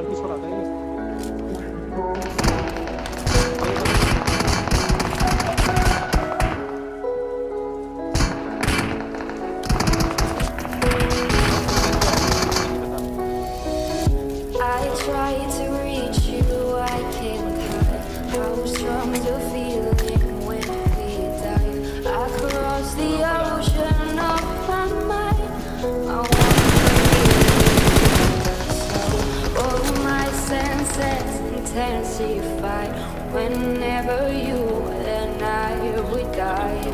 और भी सुनाता strong from the feeling when we i across the ocean. Whenever you and I would dive